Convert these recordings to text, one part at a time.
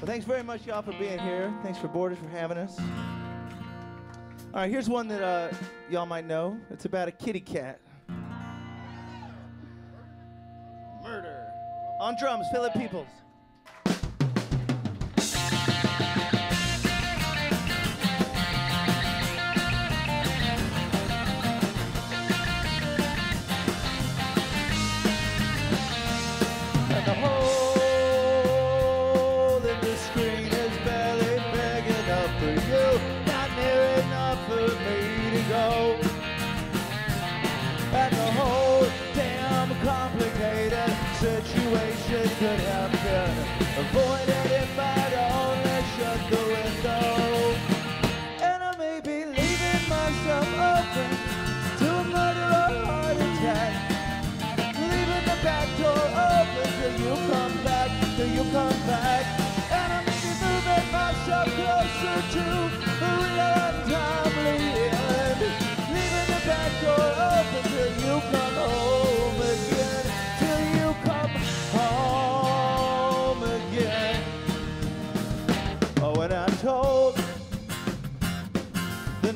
Well, thanks very much, y'all, for being here. Thanks for Borders for having us. All right, here's one that uh, y'all might know. It's about a kitty cat. Murder. On drums, Philip Peeples.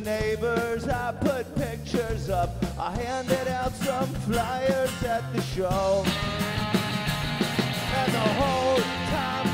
neighbors, I put pictures up. I handed out some flyers at the show. And the whole time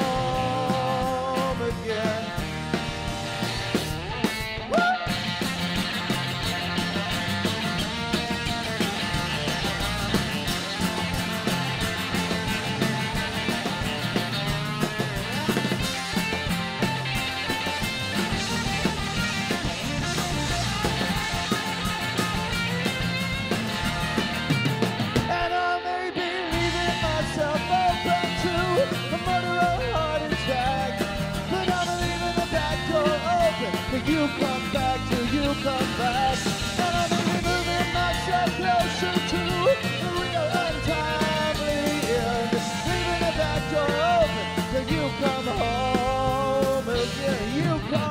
you come back, till you come back. And I've been moving myself closer to the real untimely end. Leaving the back door open, till you come home again. You come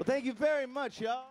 Well, thank you very much, y'all.